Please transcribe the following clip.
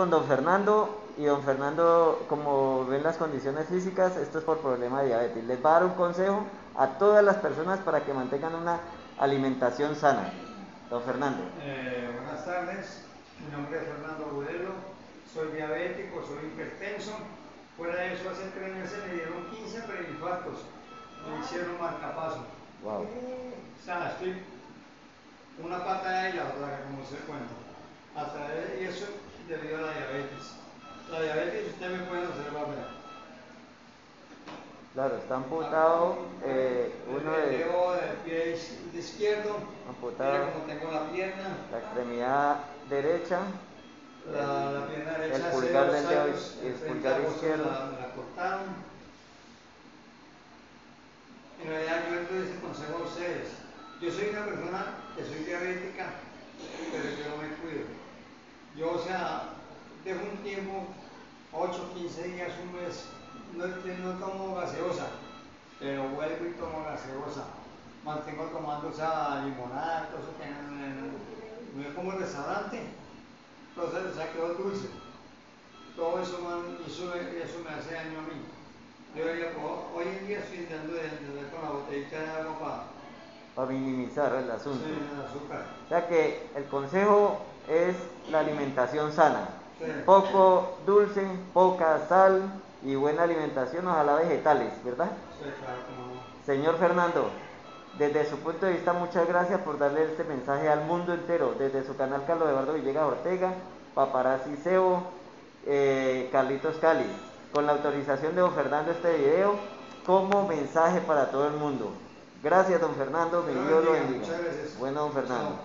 con don Fernando y don Fernando, como ven las condiciones físicas, esto es por problema de diabetes. Les va a dar un consejo a todas las personas para que mantengan una alimentación sana. Don Fernando. Eh, buenas tardes, mi nombre es Fernando Budelo, soy diabético, soy hipertenso. Fuera de eso, hace tres meses me dieron 15 preinfartos, me hicieron marcapaso. Wow. O sea, estoy una pata y la otra, como se cuenta. Diabetes usted me puede observar, vea. Claro, está amputado eh, uno de dedo del pie izquierdo, Amputado. mira cómo tengo la pierna, la extremidad derecha, la, la pierna derecha el pulgar del dedo y el pulgar izquierdo. La, la cortaron. En realidad yo les doy ese consejo a ustedes. Yo soy una persona que soy diabética, pero yo no me cuido. Yo, o sea, dejo un tiempo, 8, 15 días, un mes, no, no tomo gaseosa, pero vuelvo y tomo gaseosa. Mantengo tomando esa limonada, todo eso que no es como el restaurante, entonces se quedó dulce. Todo eso, man, eso, eso me hace daño a mí. Yo puedo- hoy en día estoy intentando de, de- con la botellita de agua para para minimizar el asunto. el azúcar. O sea que el consejo es la alimentación sana. Poco dulce, poca sal y buena alimentación, ojalá vegetales, ¿verdad? Sí, claro, como no. Señor Fernando, desde su punto de vista, muchas gracias por darle este mensaje al mundo entero. Desde su canal Carlos Eduardo Villegas Ortega, Paparazzi Seo, eh, Carlitos Cali. Con la autorización de don Fernando este video como mensaje para todo el mundo. Gracias, don Fernando. Que Dios lo bendiga, bendiga. muchas gracias. Bueno, don Fernando.